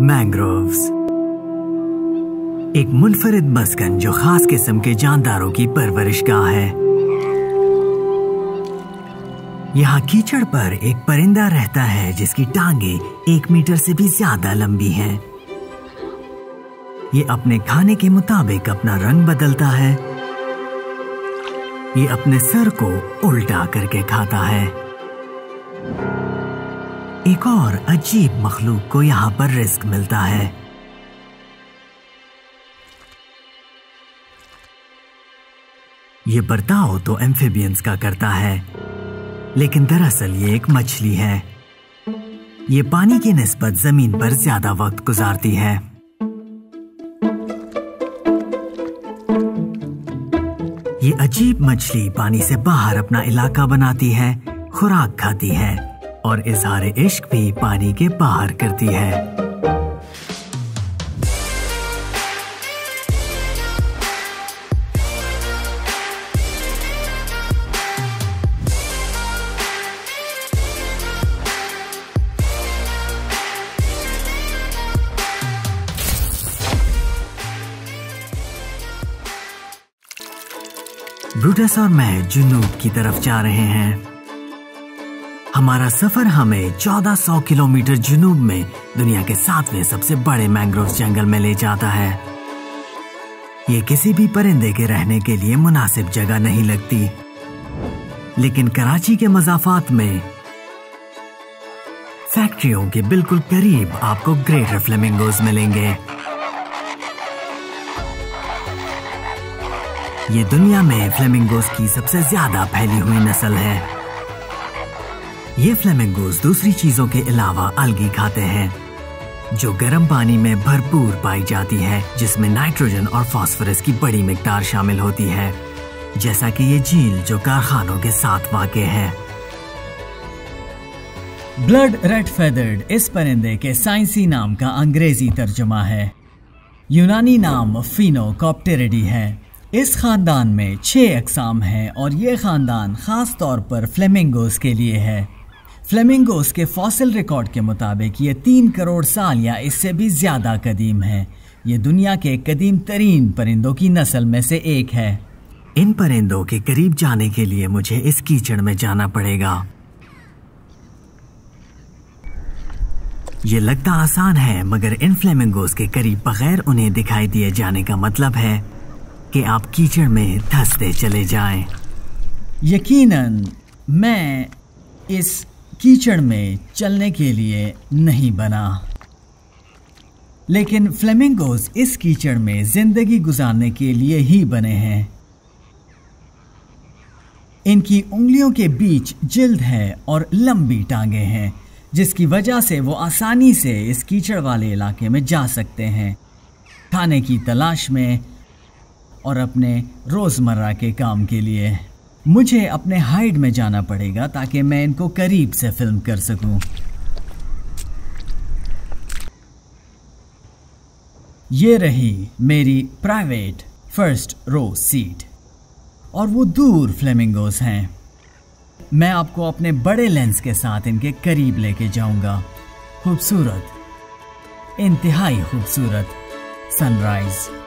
Mangroves एक मुनफरिद मस्कन जो खास किस्म के जानदारों की परवरिश गाह है। यहाँ कीचड़ पर एक परिंदा रहता है, जिसकी टांगे एक मीटर से भी ज़्यादा लंबी हैं। ये अपने खाने के मुताबिक अपना रंग बदलता है। ये अपने सर को उल्टा करके खाता है। एक और अजीब मखलूक को यहाँ पर रिस्क मिलता है। ये बर्ताव तो एम्फिबियंस का करता है, लेकिन दरअसल ये एक मछली है। ये पानी की नस्बत ज़मीन पर ज़्यादा वक्त गुजारती है। ये अजीब मछली पानी से बाहर अपना इलाका बनाती है, खुराक खाती है। और इजहार इश्क भी पानी के बाहर करती है। ब्रूटस और मैं जुनूब की तरफ़ जा रहे हैं। हमारा सफ़र हमें 1400 किलोमीटर जुनूब में, दुनिया के सातवें सबसे बड़े मैंग्रोव जंगल में ले जाता है। ये किसी भी परिंदे के रहने के लिए मुनासिब जगह नहीं लगती। लेकिन कराची के मजाफात में, फैक्ट्रियों के बिल्कुल करीब आपको ग्रेटर फ्लेमिंगोज मिलेंगे। ये दुनिया में फ्लेमिंगोज की सबसे ज़्यादा फैली हुई नस्ल है। ये फ्लेमिंगोज दूसरी चीज़ों के अलावा अलगी खाते हैं, जो गर्म पानी में भरपूर पाई जाती है, जिसमें नाइट्रोजन और फास्फोरस की बड़ी मिकदार शामिल होती है, जैसा कि ये झील जो कारखानों के साथ वाक़ है। ब्लड रेड फेदर्ड इस परिंदे के साइंसी नाम का अंग्रेज़ी तर्जुमा है। यूनानी नाम फिनो फिनोकॉप्टेरिडी है। इस खानदान में छह अकसाम हैं और ये खानदान खास तौर पर फ्लेमिंगोस के लिए है। फ्लेमिंगोस के फॉसिल रिकॉर्ड के मुताबिक ये तीन करोड़ साल या इससे भी ज़्यादा कदीम है। ये दुनिया के कदीम तरीन परिंदों की नस्ल में से एक है। इन परिंदों के करीब जाने के लिए मुझे इस कीचड़ में जाना पड़ेगा। ये लगता आसान है मगर इन फ्लेमिंगोस के करीब बगैर उन्हें दिखाई दिए जाने का मतलब है कि आप कीचड़ में धसते चले जाएँ। यकीनन मैं इस कीचड़ में चलने के लिए नहीं बना। लेकिन फ्लेमिंगोज इस कीचड़ में ज़िंदगी गुजारने के लिए ही बने हैं। इनकी उंगलियों के बीच जिल्द है और लंबी टांगे हैं, जिसकी वजह से वो आसानी से इस कीचड़ वाले इलाके में जा सकते हैं। खाने की तलाश में और अपने रोज़मर्रा के काम के लिए। मुझे अपने हाइड में जाना पड़ेगा ताकि मैं इनको करीब से फ़िल्म कर सकूँ। ये रही मेरी प्राइवेट फ़र्स्ट रो सीट और वो दूर फ्लेमिंगोस हैं। मैं आपको अपने बड़े लेंस के साथ इनके करीब लेके जाऊँगा। खूबसूरत। इंतहाई खूबसूरत। सनराइज़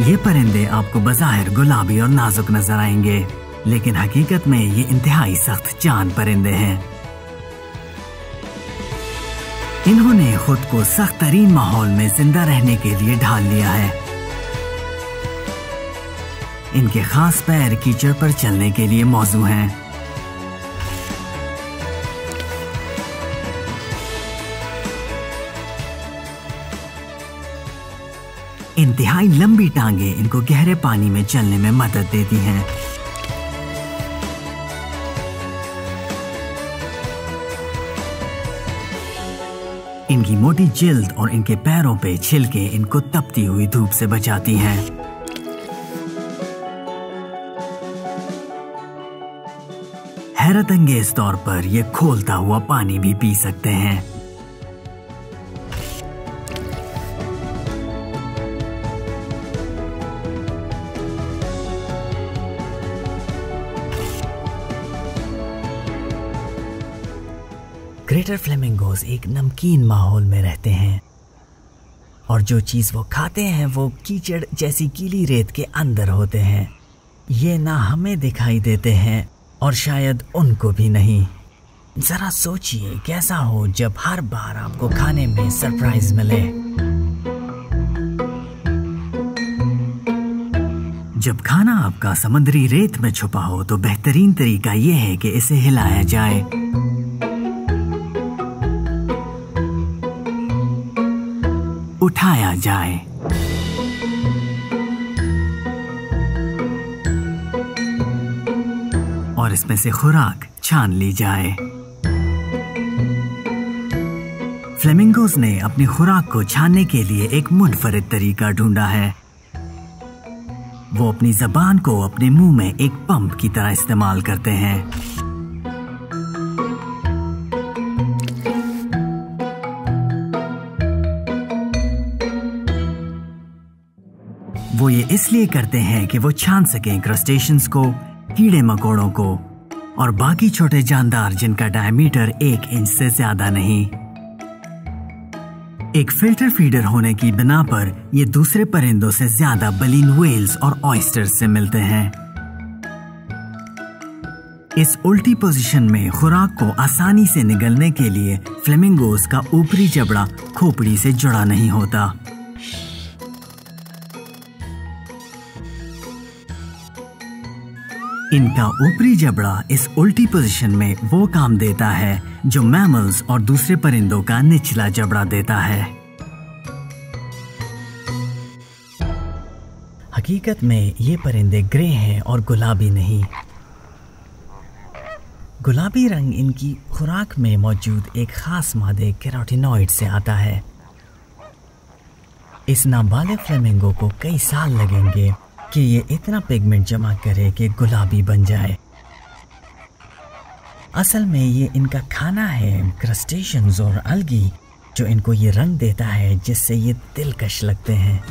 ये परिंदे आपको बाहर गुलाबी और नाजुक नज़र आएँगे, लेकिन हकीकत में ये इंतहाई सख्त जान परिंदे हैं। इन्होंने खुद को सख्त तरीन माहौल में ज़िंदा रहने के लिए ढाल लिया है। इनके खास पैर कीचड़ पर चलने के लिए मौजू हैं। इंतहाई लंबी टांगे इनको गहरे पानी में चलने में मदद देती हैं। इनकी मोटी जिल्द और इनके पैरों पे छिलके इनको तपती हुई धूप से बचाती हैं। हैरत अंगेज तौर पर यह खोलता हुआ पानी भी पी सकते हैं। ग्रेटर फ्लेमिंगोज एक नमकीन माहौल में रहते हैं। और जो चीज़ वो खाते हैं, वो कीचड़ जैसी गीली रेत के अंदर होते हैं। ये ना हमें दिखाई देते हैं, और शायद उनको भी नहीं। जरा सोचिए, कैसा हो जब हर बार आपको खाने में सरप्राइज़ मिले। जब खाना आपका समुद्री रेत में छुपा हो तो बेहतरीन तरीका यह है कि इसे हिलाया जाए। उठाया जाए। और इसमें से खुराक छान ली जाए। फ्लेमिंगोज ने अपनी खुराक को छानने के लिए एक मुनफरद तरीका ढूंढा है। वो अपनी जबान को अपने मुँह में एक पंप की तरह इस्तेमाल करते हैं। इसलिए करते हैं कि वो छान सकें क्रस्टेशंस को, कीड़े मकोड़ों को और बाकी छोटे जानदार जिनका डायमीटर एक इंच से ज़्यादा नहीं। एक फ़िल्टर फीडर होने की बिना पर ये दूसरे परिंदों से ज़्यादा बलीन वेल्स और ऑयस्टर्स से मिलते हैं। इस उल्टी पोजीशन में खुराक को आसानी से निगलने के लिए फ्लेमिंगोस का ऊपरी जबड़ा खोपड़ी से जुड़ा नहीं होता। इनका ऊपरी जबड़ा इस उल्टी पोजीशन में वो काम देता है, जो मैमल्स और दूसरे परिंदों का निचला जबड़ा देता है। हकीकत में ये परिंदे ग्रे हैं और गुलाबी नहीं। गुलाबी रंग इनकी खुराक में मौजूद एक खास मादे कैरोटिनॉइड से आता है। इस नाबालिग फ्लेमिंगो को कई साल लगेंगे। कि ये इतना पिगमेंट जमा करे कि गुलाबी बन जाए। असल में ये इनका खाना है क्रस्टेशंस और अलगी जो इनको ये रंग देता है, जिससे ये दिलकश लगते हैं।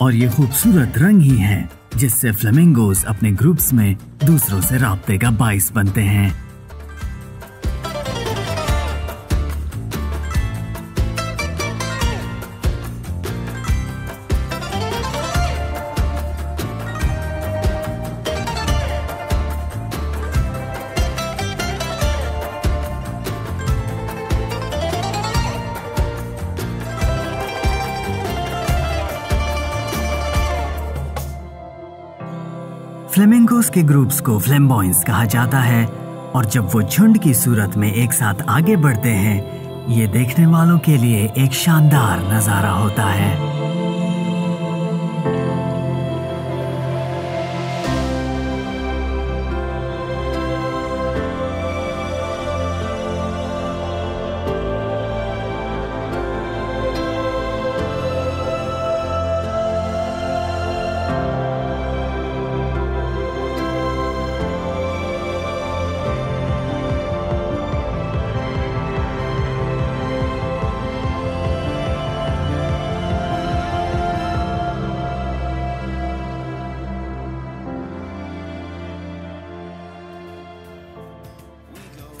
और ये खूबसूरत रंग ही है, जिससे फ्लेमिंगोज अपने ग्रुप्स में दूसरों से रबते का बाइस बनते हैं। फ्लेमिंगोस के ग्रुप्स को फ्लेम्बॉइंस कहा जाता है और जब वो झुंड की सूरत में एक साथ आगे बढ़ते हैं, ये देखने वालों के लिए एक शानदार नज़ारा होता है।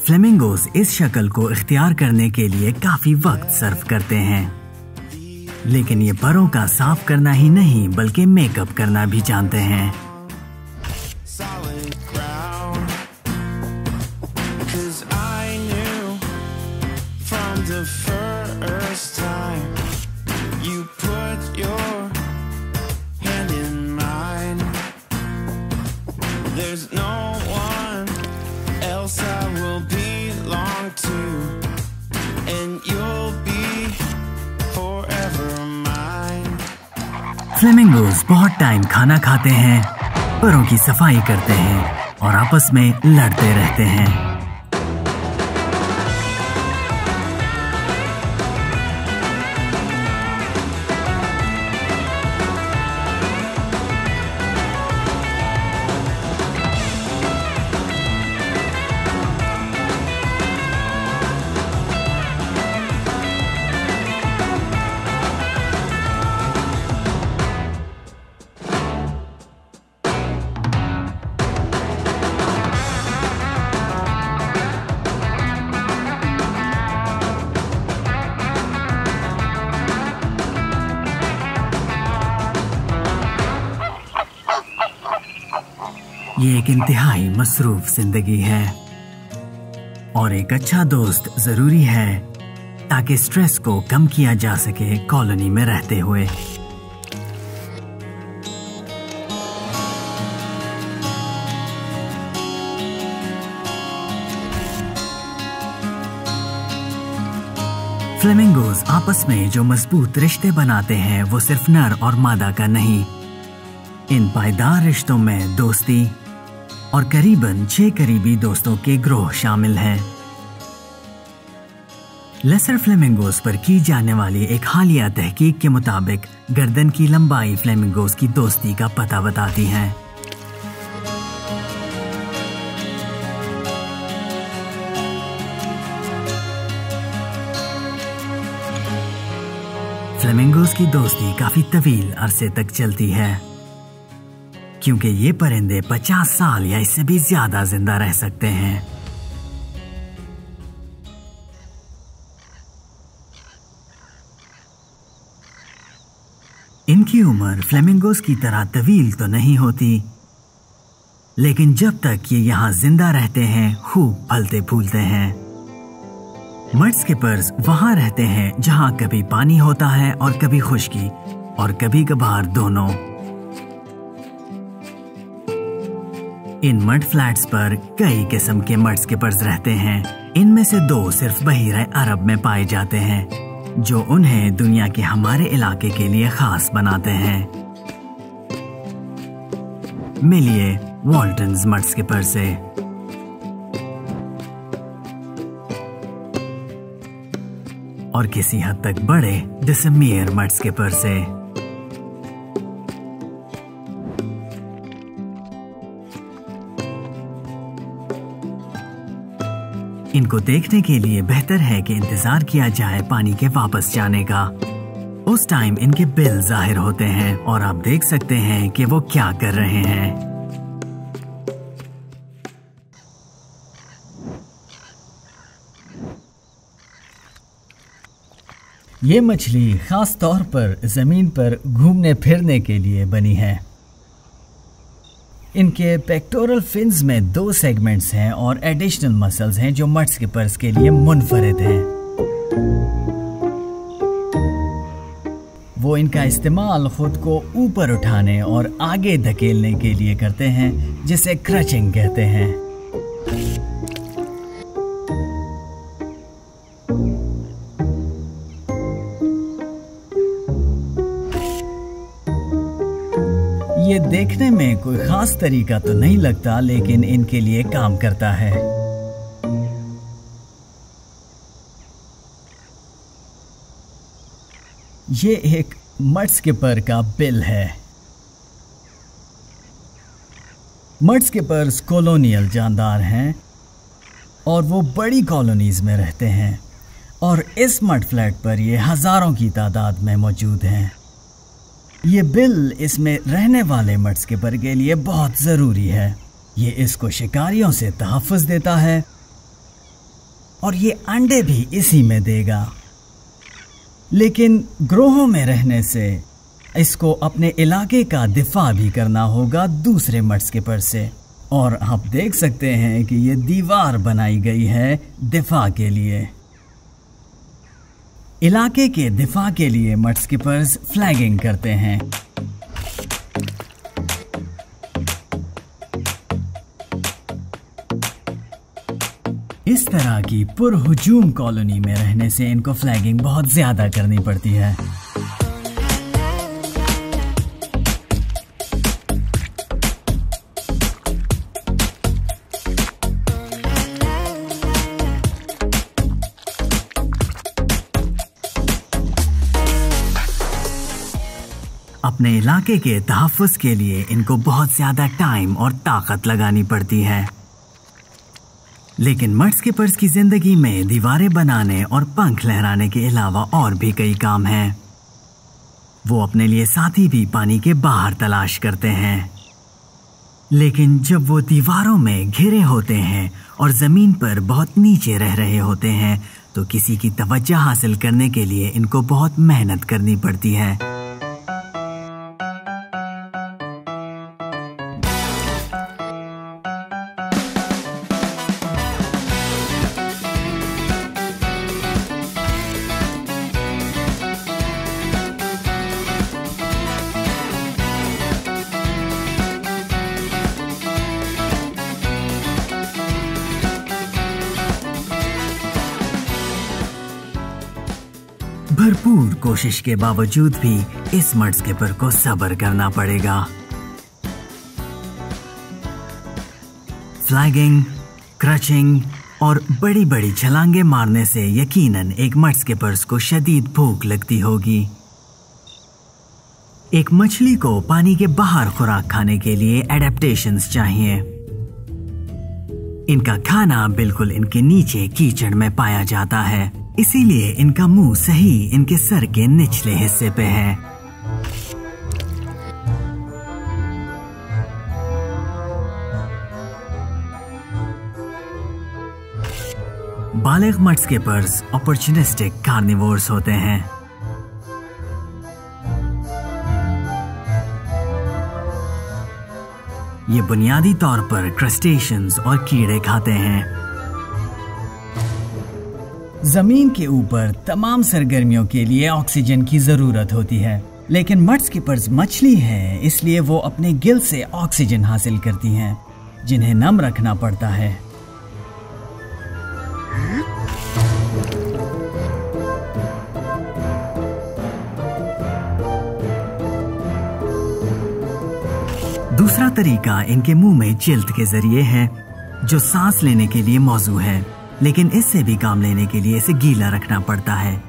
फ्लेमिंगोस इस शक्ल को इख्तियार करने के लिए काफ़ी वक्त सर्व करते हैं। लेकिन ये परों का साफ़ करना ही नहीं, बल्कि मेकअप करना भी जानते हैं। फ्लेमिंगोज बहुत टाइम खाना खाते हैं, परों की सफ़ाई करते हैं और आपस में लड़ते रहते हैं। ये एक इंतहाई मसरूफ ज़िंदगी है। और एक अच्छा दोस्त ज़रूरी है, ताकि स्ट्रेस को कम किया जा सके कॉलोनी में रहते हुए। फ्लेमिंगोज आपस में जो मज़बूत रिश्ते बनाते हैं, वो सिर्फ़ नर और मादा का नहीं। इन पायदार रिश्तों में दोस्ती और करीबन छह करीबी दोस्तों के ग्रोह शामिल हैं। लेसर फ्लेमिंगोस पर की जाने वाली एक हालिया तहकीक के मुताबिक गर्दन की लंबाई फ्लेमिंगोस की दोस्ती का पता बताती है। फ्लेमिंगोस की दोस्ती काफ़ी तवील अरसे तक चलती है। क्योंकि ये परिंदे 50 साल या इससे भी ज़्यादा ज़िंदा रह सकते हैं। इनकी उम्र फ्लेमिंगोस की तरह तवील तो नहीं होती, लेकिन जब तक ये यहाँ ज़िंदा रहते हैं, खूब फलते फूलते हैं। मर्स के पर्स वहाँ रहते हैं जहाँ कभी पानी होता है और कभी खुश्की और कभी कभार दोनों। इन मड फ्लैट्स पर कई किस्म के मड स्किपर्स रहते हैं। इनमें से दो सिर्फ़ बहिर अरब में पाए जाते हैं, जो उन्हें दुनिया के हमारे इलाके के लिए खास बनाते हैं। मिलिए वॉल्टन मड स्किपर से। और किसी हद तक बड़े डिसमियर मट्स के पर से। इनको देखने के लिए बेहतर है कि इंतज़ार किया जाए पानी के वापस जाने का। उस टाइम इनके बिल ज़ाहिर होते हैं और आप देख सकते हैं कि वो क्या कर रहे हैं। ये मछली खास तौर पर ज़मीन पर घूमने फिरने के लिए बनी है। इनके पेक्टोरल फिन्स में दो सेगमेंट्स हैं और एडिशनल मसल्स हैं जो मट स्किपर्स के लिए मुनफरद हैं। वो इनका इस्तेमाल खुद को ऊपर उठाने और आगे धकेलने के लिए करते हैं, जिसे क्रचिंग कहते हैं। देखने में कोई खास तरीका तो नहीं लगता, लेकिन इनके लिए काम करता है। ये एक मड स्किपर का बिल है। मड स्किपर्स कॉलोनियल जानदार हैं और वो बड़ी कॉलोनीज में रहते हैं और इस मड फ्लैट पर ये हज़ारों की तादाद में मौजूद हैं। ये बिल इसमें रहने वाले मटस्किपर के पर के लिए बहुत ज़रूरी है। ये इसको शिकारियों से तहफ़ देता है और ये अंडे भी इसी में देगा। लेकिन ग्रोहों में रहने से इसको अपने इलाके का दिफा भी करना होगा दूसरे मर्ज के पर से। और आप देख सकते हैं कि ये दीवार बनाई गई है दिफा के लिए। इलाके के दिफा के लिए मट स्किपर्स फ्लैगिंग करते हैं। इस तरह की पुरहुजूम कॉलोनी में रहने से इनको फ्लैगिंग बहुत ज़्यादा करनी पड़ती है। अपने इलाके के तहफ़ के लिए इनको बहुत ज़्यादा टाइम और ताकत लगानी पड़ती है। लेकिन मर्स के पर्स की ज़िंदगी में दीवारें बनाने और पंख लहराने के अलावा और भी कई काम हैं। वो अपने लिए साथी भी पानी के बाहर तलाश करते हैं। लेकिन जब वो दीवारों में घिरे होते हैं और ज़मीन पर बहुत नीचे रह रहे होते हैं तो किसी की तवज्जो हासिल करने के लिए इनको बहुत मेहनत करनी पड़ती है। भरपूर कोशिश के बावजूद भी इस मड स्किपर को सबर करना पड़ेगा। फ्लैगिंग क्रचिंग और बड़ी बड़ी छलांगे मारने से यकीनन एक मड स्किपर्स को शदीद भूख लगती होगी। एक मछली को पानी के बाहर खुराक खाने के लिए एडेप्टेशंस चाहिए। इनका खाना बिल्कुल इनके नीचे कीचड़ में पाया जाता है। इसीलिए इनका मुँह सही इनके सर के निचले हिस्से पे है। बालिग मट स्किपर्स अपॉर्चुनिस्टिक कार्निवोर्स होते हैं। ये बुनियादी तौर पर क्रस्टेशंस और कीड़े खाते हैं। ज़मीन के ऊपर तमाम सरगर्मियों के लिए ऑक्सीजन की ज़रूरत होती है। लेकिन मड स्किपर्स मछली है, इसलिए वो अपने गिल से ऑक्सीजन हासिल करती हैं, जिन्हें नम रखना पड़ता है। दूसरा तरीका इनके मुँह में जिल्द के ज़रिए है, जो सांस लेने के लिए मौजू है। लेकिन इससे भी काम लेने के लिए इसे गीला रखना पड़ता है।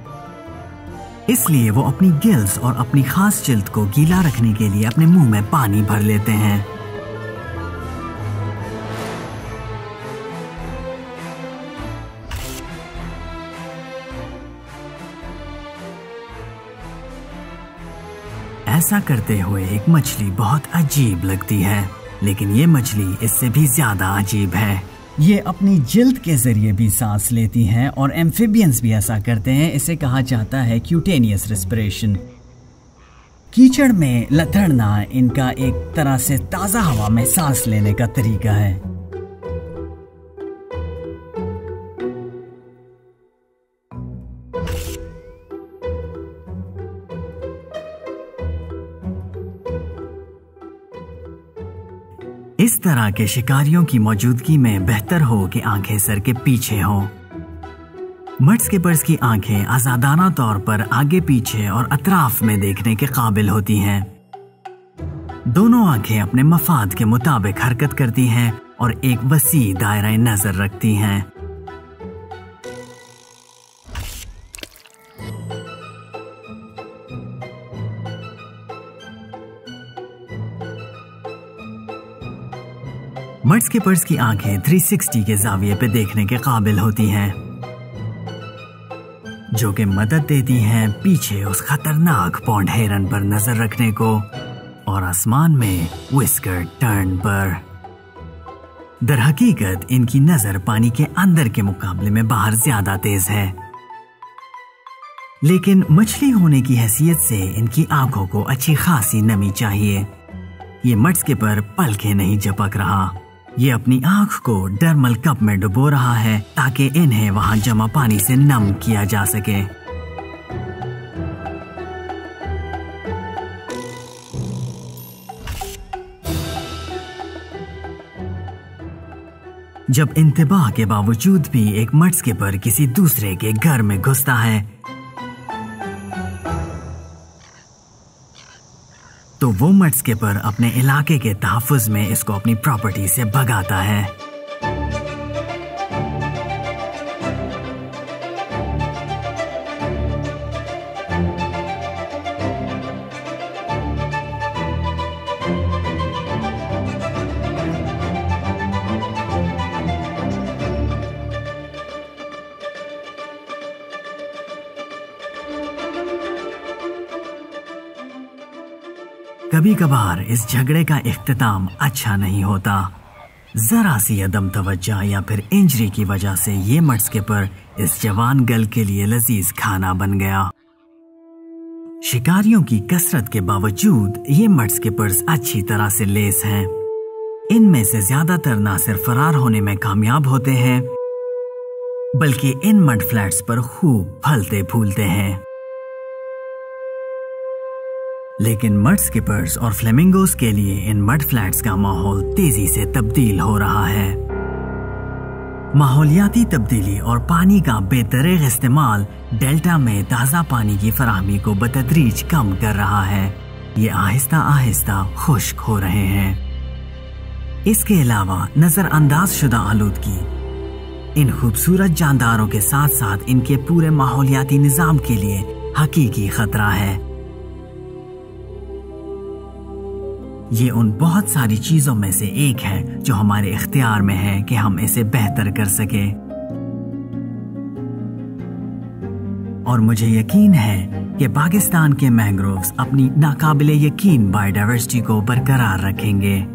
इसलिए वो अपनी गिल्स और अपनी खास जिल्द को गीला रखने के लिए अपने मुँह में पानी भर लेते हैं। ऐसा करते हुए एक मछली बहुत अजीब लगती है, लेकिन ये मछली इससे भी ज़्यादा अजीब है। ये अपनी जिल्द के ज़रिए भी सांस लेती हैं और एम्फिबियंस भी ऐसा करते हैं, इसे कहा जाता है क्यूटेनियस रेस्पिरेशन कीचड़ में लथड़ना इनका एक तरह से ताज़ा हवा में सांस लेने का तरीका है। तरह के शिकारियों की मौजूदगी में बेहतर हो कि आँखें सर के पीछे हो। मर्डस्केपर्स स्किपर्स की आँखें आजादाना तौर पर आगे पीछे और अतराफ में देखने के काबिल होती हैं। दोनों आँखें अपने मफाद के मुताबिक हरकत करती हैं और एक वसी दायरा नज़र रखती हैं। मर्ड्स के पर्स की आँखें 360 के जाविये पे देखने के काबिल होती हैं, जो कि मदद देती हैं पीछे उस खतरनाक पौंड हेरन पर नज़र रखने को और आसमान में विस्कर टर्न पर। दर हकीकत इनकी नज़र पानी के अंदर के मुकाबले में बाहर ज़्यादा तेज है। लेकिन मछली होने की हैसियत से इनकी आँखों को अच्छी खासी नमी चाहिए। ये मट्स के पर पलके नहीं झपक रहा। ये अपनी आँख को डर्मल कप में डुबो रहा है ताकि इन्हें वहाँ जमा पानी से नम किया जा सके। जब इंतबाह के बावजूद भी एक मर्ज के पर किसी दूसरे के घर में घुसता है तो वो मटके पर अपने इलाके के तहफ़ में इसको अपनी प्रॉपर्टी से भगाता है। कभार इस झगड़े का इख्तिताम अच्छा नहीं होता। जरा सी अदम तवज्जा या फिर इंजरी की वजह से ये मट स्किपर इस जवान गल के लिए लजीज खाना बन गया। शिकारियों की कसरत के बावजूद ये मट स्किपर्स अच्छी तरह से लेस हैं। इनमें से ज़्यादातर ना सिर्फ़ फरार होने में कामयाब होते हैं, बल्कि इन मड फ्लैट्स पर खूब फलते फूलते हैं। लेकिन मड स्किपर्स और फ्लेमिंगोस के लिए इन मड फ्लैट्स का माहौल तेज़ी से तब्दील हो रहा है। माहौलियाती तब्दीली और पानी का बेतरेग इस्तेमाल डेल्टा में ताज़ा पानी की फराहमी को बतदरीज कम कर रहा है। ये आहिस्ता आहिस्ता खुश्क हो रहे हैं। इसके अलावा नजरअंदाज शुदा आलूदगी। इन खूबसूरत जानदारों के साथ साथ इनके पूरे माहौलियाती निज़ाम के लिए हकीकी खतरा है। ये उन बहुत सारी चीज़ों में से एक है जो हमारे इख्तियार में है कि हम इसे बेहतर कर सके। और मुझे यकीन है कि पाकिस्तान के मैंग्रोव्स अपनी नाकाबिले यकीन बायोडाइवर्सिटी को बरकरार रखेंगे।